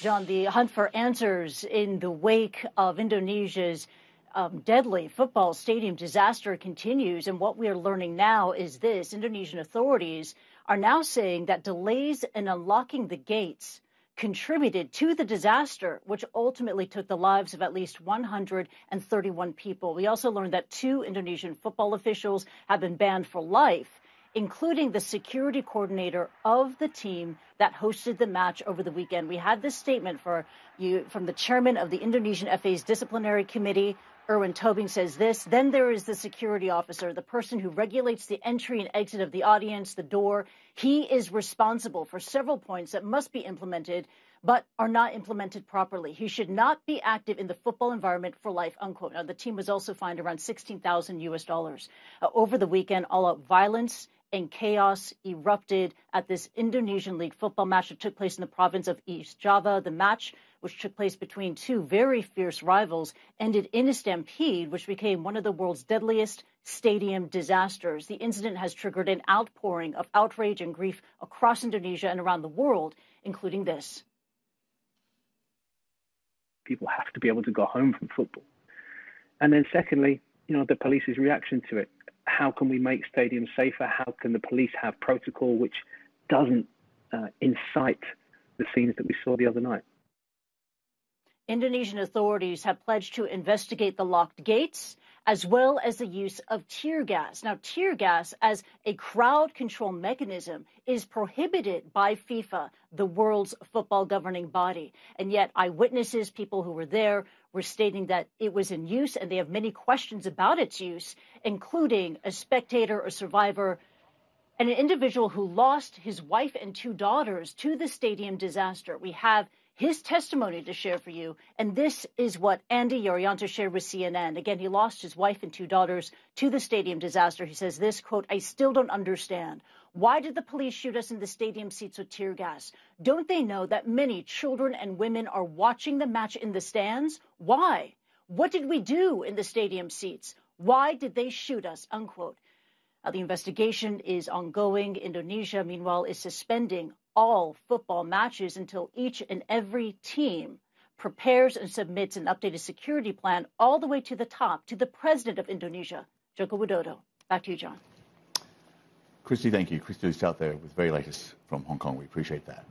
John, the hunt for answers in the wake of Indonesia's um, deadly football stadium disaster continues. And what we are learning now is this Indonesian authorities are now saying that delays in unlocking the gates contributed to the disaster, which ultimately took the lives of at least 131 people. We also learned that two Indonesian football officials have been banned for life, including the security coordinator of the team that hosted the match over the weekend. We had this statement for you from the chairman of the Indonesian FA's disciplinary committee, Erwin Tobing says this. Then there is the security officer, the person who regulates the entry and exit of the audience, the door. He is responsible for several points that must be implemented, but are not implemented properly. He should not be active in the football environment for life, unquote. Now, the team was also fined around 16,000 US dollars. Uh, over the weekend, all out violence and chaos erupted at this Indonesian League football match that took place in the province of East Java. The match which took place between two very fierce rivals, ended in a stampede, which became one of the world's deadliest stadium disasters. The incident has triggered an outpouring of outrage and grief across Indonesia and around the world, including this. People have to be able to go home from football. And then, secondly, you know, the police's reaction to it. How can we make stadiums safer? How can the police have protocol which doesn't uh, incite the scenes that we saw the other night? Indonesian authorities have pledged to investigate the locked gates as well as the use of tear gas. Now, tear gas as a crowd control mechanism is prohibited by FIFA, the world's football governing body. And yet, eyewitnesses, people who were there, were stating that it was in use and they have many questions about its use, including a spectator, a survivor, and an individual who lost his wife and two daughters to the stadium disaster. We have his testimony to share for you. And this is what Andy Yorianto shared with CNN. Again, he lost his wife and two daughters to the stadium disaster. He says this, quote, I still don't understand. Why did the police shoot us in the stadium seats with tear gas? Don't they know that many children and women are watching the match in the stands? Why? What did we do in the stadium seats? Why did they shoot us? Unquote. Now, the investigation is ongoing. Indonesia, meanwhile, is suspending all football matches until each and every team prepares and submits an updated security plan all the way to the top, to the president of Indonesia, Joko Widodo. Back to you, John. Kristie, thank you. Kristie is out there with very latest from Hong Kong. We appreciate that.